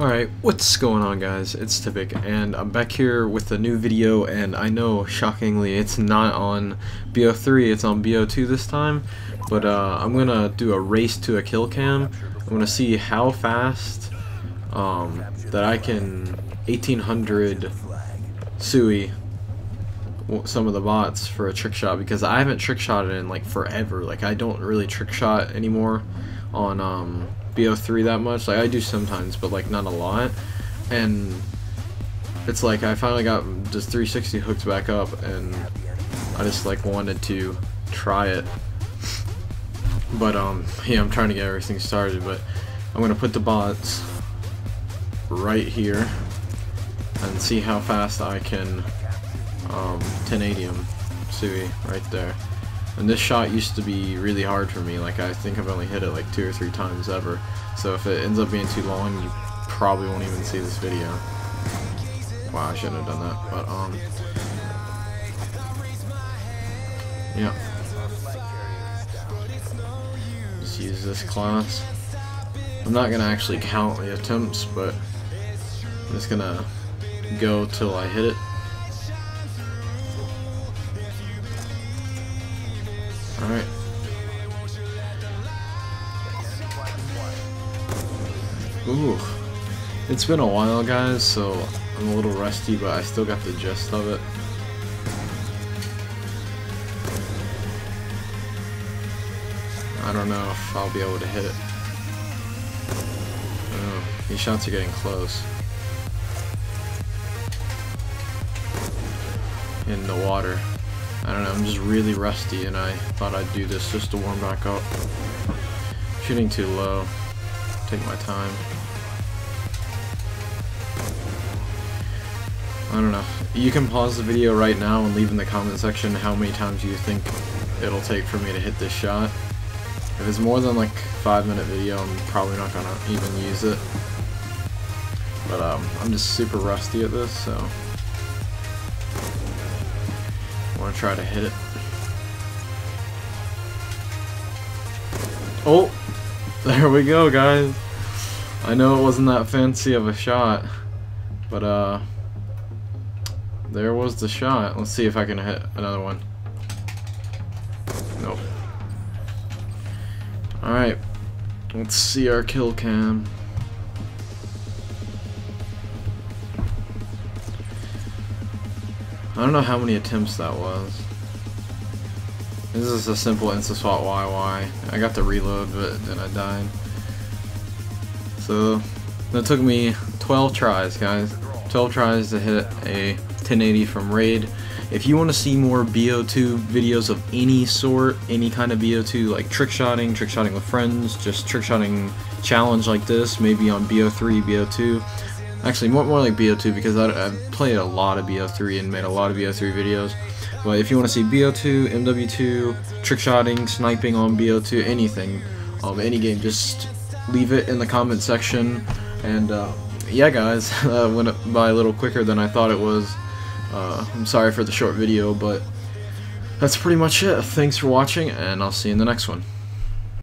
Alright, what's going on guys? It's Typic, and I'm back here with a new video, and I know, shockingly, it's not on BO3, it's on BO2 this time, but uh, I'm gonna do a race to a kill cam. I'm gonna see how fast um, that I can 1800 Sui some of the bots for a trick shot, because I haven't trick shotted in like forever, like I don't really trick shot anymore on um, BO3 that much. Like I do sometimes, but like not a lot. And it's like I finally got just 360 hooked back up, and I just like wanted to try it. But um, yeah, I'm trying to get everything started. But I'm gonna put the bots right here and see how fast I can um, 1080 them. Sui right there. And this shot used to be really hard for me, like I think I've only hit it like two or three times ever. So if it ends up being too long, you probably won't even see this video. Wow, I shouldn't have done that, but um... Yeah. Just use this class. I'm not gonna actually count the attempts, but I'm just gonna go till I hit it. Alright. Ooh. It's been a while, guys, so I'm a little rusty, but I still got the gist of it. I don't know if I'll be able to hit it. Oh, these shots are getting close. In the water. I don't know, I'm just really rusty and I thought I'd do this just to warm back up. Shooting too low. Take my time. I don't know. You can pause the video right now and leave in the comment section how many times you think it'll take for me to hit this shot. If it's more than like 5 minute video, I'm probably not gonna even use it. But um, I'm just super rusty at this, so I want to try to hit it. Oh! There we go, guys. I know it wasn't that fancy of a shot, but uh, there was the shot. Let's see if I can hit another one. Nope. Alright, let's see our kill cam. I don't know how many attempts that was. This is a simple insta swap YY. I got the reload, but then I died. So that took me 12 tries, guys. 12 tries to hit a 1080 from Raid. If you want to see more BO2 videos of any sort, any kind of BO2, like trick shotting, trick shotting with friends, just trick shotting challenge like this, maybe on BO3, BO2, Actually, more, more like BO2 because I, have played a lot of BO3 and made a lot of BO3 videos. But if you want to see BO2, MW2, trick shotting, sniping on BO2, anything, um, any game, just leave it in the comment section. And uh, yeah, guys, uh, went by a little quicker than I thought it was. Uh, I'm sorry for the short video, but that's pretty much it. Thanks for watching, and I'll see you in the next one.